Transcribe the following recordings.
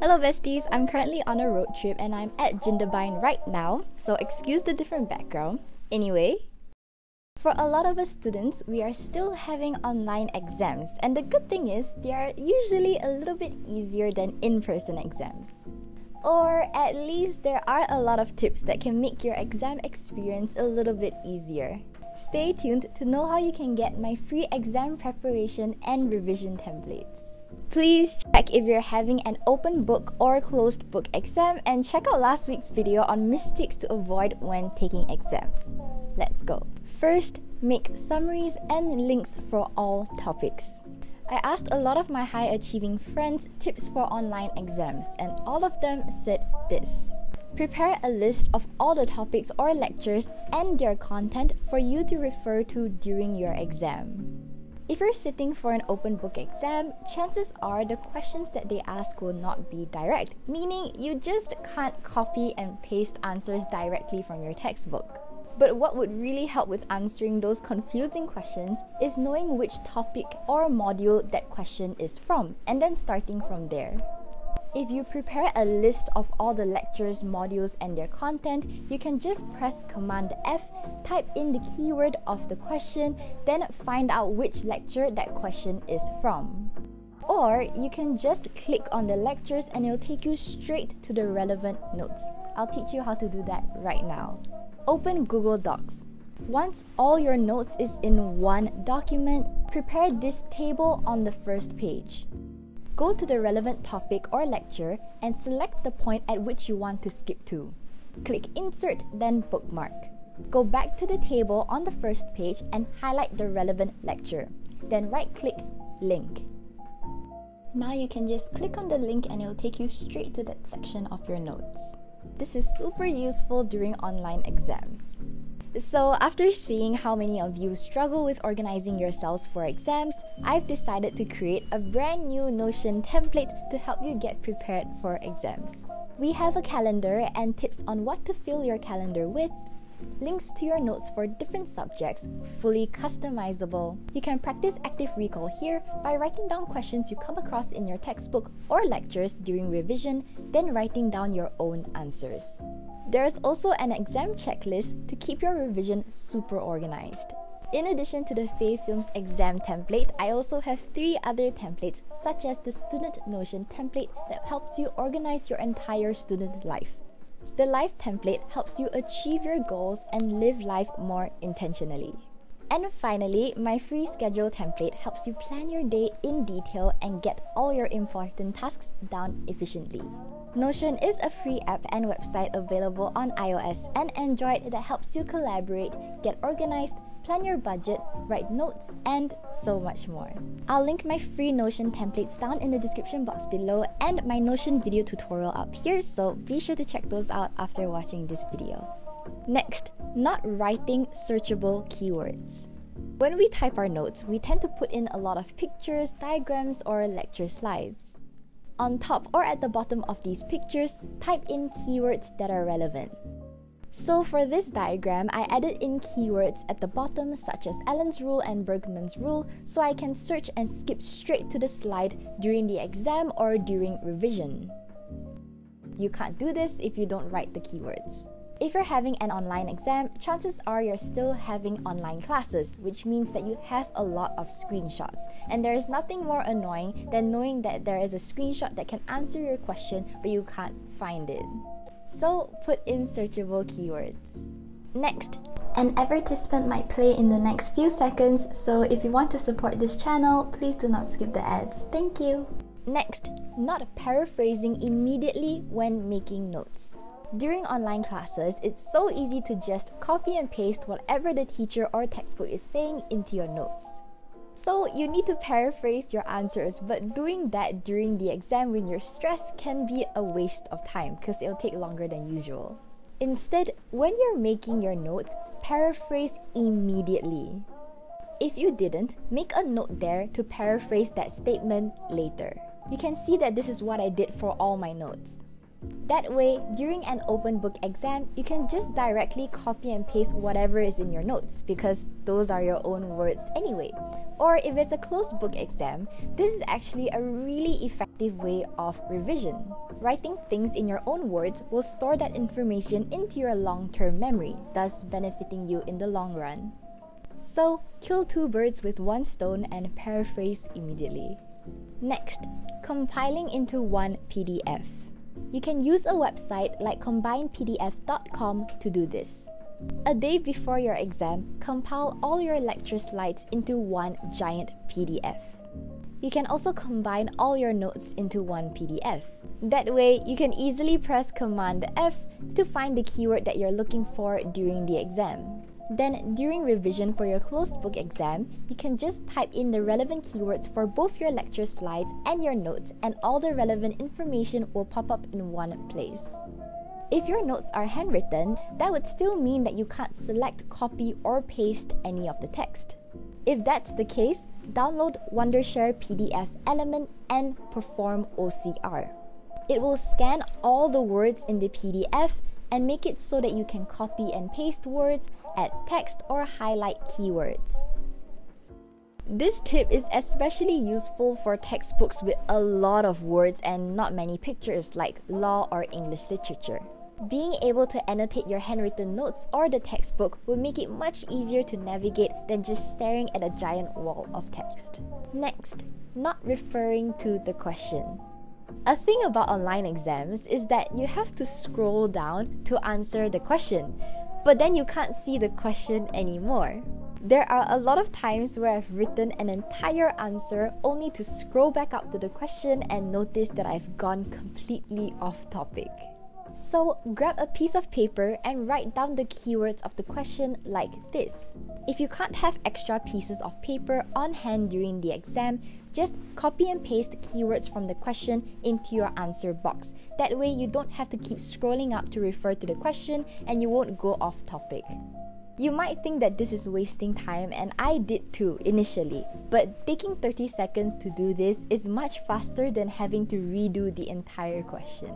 Hello besties, I'm currently on a road trip and I'm at Jindabyne right now, so excuse the different background. Anyway, for a lot of us students, we are still having online exams, and the good thing is they are usually a little bit easier than in person exams. Or at least there are a lot of tips that can make your exam experience a little bit easier. Stay tuned to know how you can get my free exam preparation and revision templates. Please if you're having an open book or closed book exam and check out last week's video on mistakes to avoid when taking exams. Let's go. First, make summaries and links for all topics. I asked a lot of my high achieving friends tips for online exams, and all of them said this. Prepare a list of all the topics or lectures and their content for you to refer to during your exam. If you're sitting for an open book exam, chances are the questions that they ask will not be direct, meaning you just can't copy and paste answers directly from your textbook. But what would really help with answering those confusing questions is knowing which topic or module that question is from, and then starting from there. If you prepare a list of all the lectures, modules, and their content, you can just press Command F, type in the keyword of the question, then find out which lecture that question is from. Or you can just click on the lectures and it'll take you straight to the relevant notes. I'll teach you how to do that right now. Open Google Docs. Once all your notes is in one document, prepare this table on the first page. Go to the relevant topic or lecture and select the point at which you want to skip to. Click Insert, then Bookmark. Go back to the table on the first page and highlight the relevant lecture. Then right click Link. Now you can just click on the link and it will take you straight to that section of your notes. This is super useful during online exams. So, after seeing how many of you struggle with organizing yourselves for exams, I've decided to create a brand new Notion template to help you get prepared for exams. We have a calendar and tips on what to fill your calendar with, links to your notes for different subjects, fully customizable. You can practice active recall here by writing down questions you come across in your textbook or lectures during revision, then writing down your own answers. There is also an exam checklist to keep your revision super organized. In addition to the Faye Films exam template, I also have three other templates, such as the Student Notion template that helps you organize your entire student life. The Life template helps you achieve your goals and live life more intentionally. And finally, my free schedule template helps you plan your day in detail and get all your important tasks done efficiently. Notion is a free app and website available on iOS and Android that helps you collaborate, get organized, plan your budget, write notes, and so much more. I'll link my free Notion templates down in the description box below and my Notion video tutorial up here, so be sure to check those out after watching this video. Next, not writing searchable keywords. When we type our notes, we tend to put in a lot of pictures, diagrams, or lecture slides. On top or at the bottom of these pictures, type in keywords that are relevant. So for this diagram, I added in keywords at the bottom such as Allen's rule and Bergmann's rule so I can search and skip straight to the slide during the exam or during revision. You can't do this if you don't write the keywords. If you're having an online exam, chances are you're still having online classes, which means that you have a lot of screenshots. And there is nothing more annoying than knowing that there is a screenshot that can answer your question, but you can't find it. So put in searchable keywords. Next, an advertisement might play in the next few seconds, so if you want to support this channel, please do not skip the ads. Thank you! Next, not paraphrasing immediately when making notes. During online classes, it's so easy to just copy and paste whatever the teacher or textbook is saying into your notes. So you need to paraphrase your answers, but doing that during the exam when you're stressed can be a waste of time because it'll take longer than usual. Instead, when you're making your notes, paraphrase immediately. If you didn't, make a note there to paraphrase that statement later. You can see that this is what I did for all my notes. That way, during an open book exam, you can just directly copy and paste whatever is in your notes because those are your own words anyway. Or if it's a closed book exam, this is actually a really effective way of revision. Writing things in your own words will store that information into your long term memory, thus benefiting you in the long run. So, kill two birds with one stone and paraphrase immediately. Next, compiling into one PDF. You can use a website like combinepdf.com to do this. A day before your exam, compile all your lecture slides into one giant PDF. You can also combine all your notes into one PDF. That way, you can easily press Command F to find the keyword that you're looking for during the exam. Then, during revision for your closed book exam, you can just type in the relevant keywords for both your lecture slides and your notes, and all the relevant information will pop up in one place. If your notes are handwritten, that would still mean that you can't select, copy, or paste any of the text. If that's the case, download Wondershare PDF element and perform OCR. It will scan all the words in the PDF and make it so that you can copy and paste words, add text, or highlight keywords. This tip is especially useful for textbooks with a lot of words and not many pictures like law or English literature. Being able to annotate your handwritten notes or the textbook will make it much easier to navigate than just staring at a giant wall of text. Next, not referring to the question. A thing about online exams is that you have to scroll down to answer the question, but then you can't see the question anymore. There are a lot of times where I've written an entire answer only to scroll back up to the question and notice that I've gone completely off topic. So grab a piece of paper and write down the keywords of the question like this. If you can't have extra pieces of paper on hand during the exam, just copy and paste keywords from the question into your answer box. That way, you don't have to keep scrolling up to refer to the question and you won't go off topic. You might think that this is wasting time, and I did too initially, but taking 30 seconds to do this is much faster than having to redo the entire question.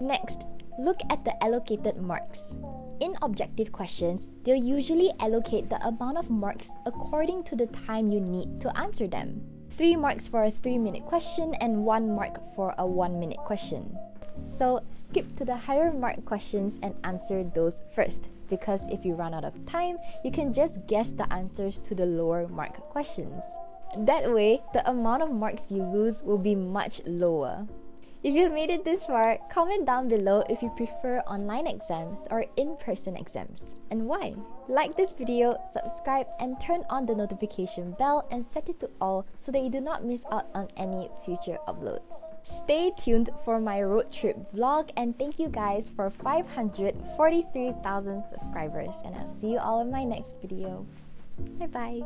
Next, Look at the allocated marks. In objective questions, they'll usually allocate the amount of marks according to the time you need to answer them. 3 marks for a 3 minute question and 1 mark for a 1 minute question. So, skip to the higher mark questions and answer those first because if you run out of time, you can just guess the answers to the lower mark questions. That way, the amount of marks you lose will be much lower. If you've made it this far, comment down below if you prefer online exams or in-person exams and why. Like this video, subscribe and turn on the notification bell and set it to all so that you do not miss out on any future uploads. Stay tuned for my road trip vlog and thank you guys for 543,000 subscribers and I'll see you all in my next video. Bye bye.